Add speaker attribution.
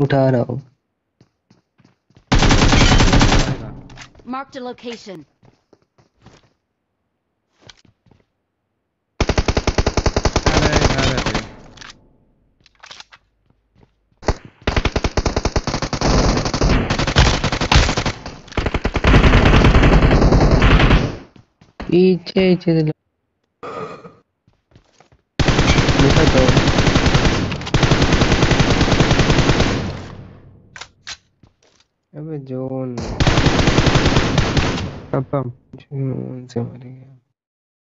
Speaker 1: उठा रहा हूँ
Speaker 2: Marked a location.
Speaker 3: अरे घर है भाई
Speaker 1: पीछे पीछे अबे जोन।
Speaker 3: खत्म
Speaker 1: जोन से मर गया